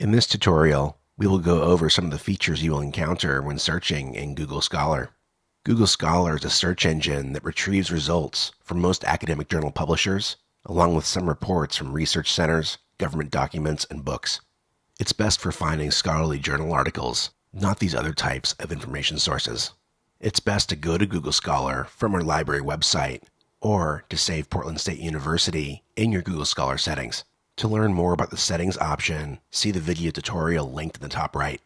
In this tutorial, we will go over some of the features you will encounter when searching in Google Scholar. Google Scholar is a search engine that retrieves results from most academic journal publishers, along with some reports from research centers, government documents, and books. It's best for finding scholarly journal articles, not these other types of information sources. It's best to go to Google Scholar from our library website or to save Portland State University in your Google Scholar settings. To learn more about the settings option, see the video tutorial linked in the top right.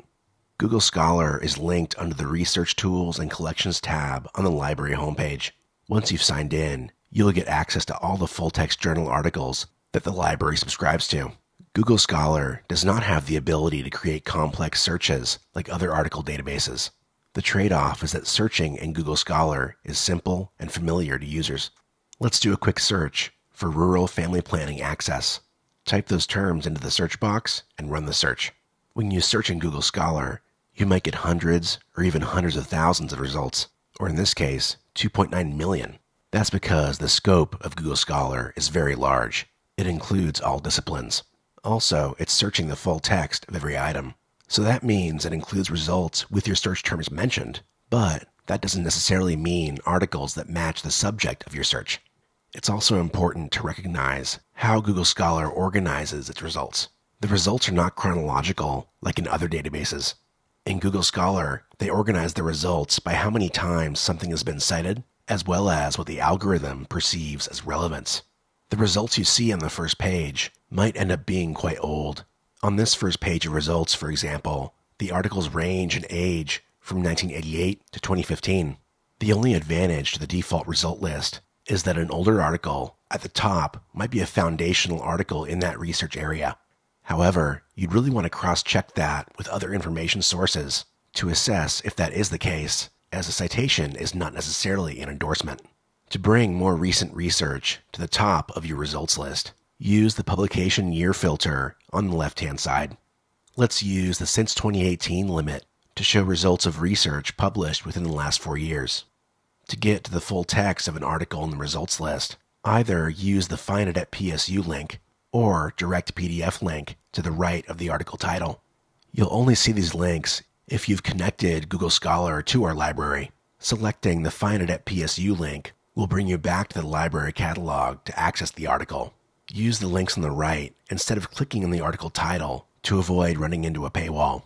Google Scholar is linked under the Research Tools and Collections tab on the library homepage. Once you've signed in, you'll get access to all the full-text journal articles that the library subscribes to. Google Scholar does not have the ability to create complex searches like other article databases. The trade-off is that searching in Google Scholar is simple and familiar to users. Let's do a quick search for rural family planning access. Type those terms into the search box and run the search. When you search in Google Scholar, you might get hundreds or even hundreds of thousands of results, or in this case, 2.9 million. That's because the scope of Google Scholar is very large. It includes all disciplines. Also, it's searching the full text of every item. So that means it includes results with your search terms mentioned, but that doesn't necessarily mean articles that match the subject of your search. It's also important to recognize how Google Scholar organizes its results. The results are not chronological like in other databases. In Google Scholar, they organize the results by how many times something has been cited, as well as what the algorithm perceives as relevance. The results you see on the first page might end up being quite old. On this first page of results, for example, the articles range in age from 1988 to 2015. The only advantage to the default result list is that an older article at the top might be a foundational article in that research area. However, you'd really want to cross check that with other information sources to assess if that is the case, as a citation is not necessarily an endorsement. To bring more recent research to the top of your results list, use the publication year filter on the left hand side. Let's use the since 2018 limit to show results of research published within the last four years. To get to the full text of an article in the results list, either use the Find It at PSU link or direct PDF link to the right of the article title. You'll only see these links if you've connected Google Scholar to our library. Selecting the Find It at PSU link will bring you back to the library catalog to access the article. Use the links on the right instead of clicking on the article title to avoid running into a paywall.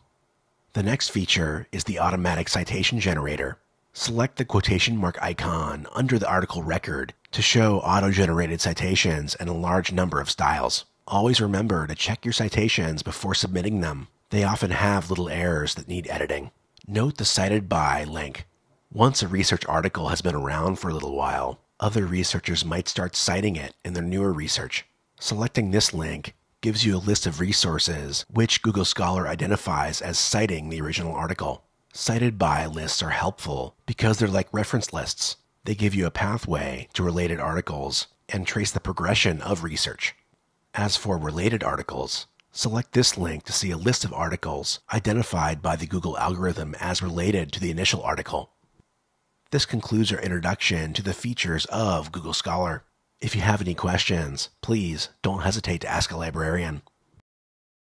The next feature is the automatic citation generator. Select the quotation mark icon under the article record to show auto-generated citations in a large number of styles. Always remember to check your citations before submitting them. They often have little errors that need editing. Note the cited by link. Once a research article has been around for a little while, other researchers might start citing it in their newer research. Selecting this link gives you a list of resources which Google Scholar identifies as citing the original article. Cited by lists are helpful because they're like reference lists. They give you a pathway to related articles and trace the progression of research. As for related articles, select this link to see a list of articles identified by the Google algorithm as related to the initial article. This concludes our introduction to the features of Google Scholar. If you have any questions, please don't hesitate to ask a librarian.